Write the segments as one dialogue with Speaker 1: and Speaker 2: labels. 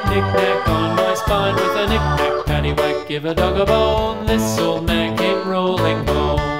Speaker 1: Played knick-knack on my spine with a knick-knack, paddywhack, give a dog a bone. This old man came rolling home.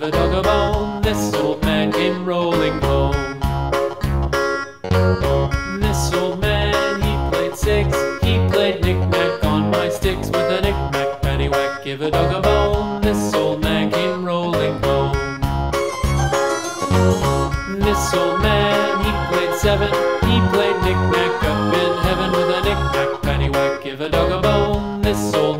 Speaker 1: give a dog a bone. This old man came rolling home. This old man, he played six. He played knick-knack on my sticks with a knick-knack, paddywhack, give a dog a bone. This old man came rolling home. This old man, he played seven. He played knick-knack up in heaven with a knick-knack, paddywhack, give a dog a bone. This old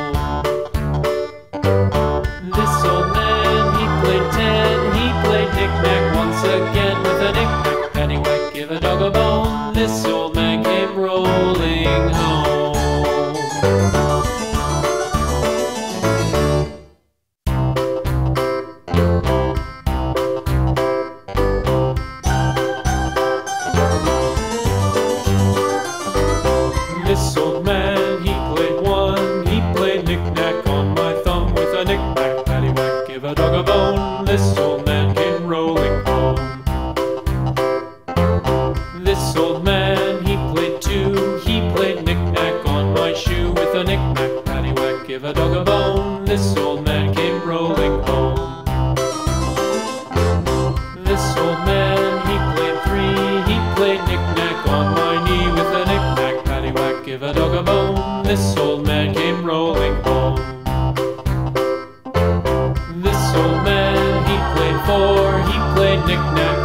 Speaker 1: This old man came rolling home. This old man, he played one. He played knick-knack on my thumb with a knick-knack, paddywhack, give a dog a bone. This old man came rolling home. This old man, This old man came rolling home. This old man, he played four, he played knick-knack.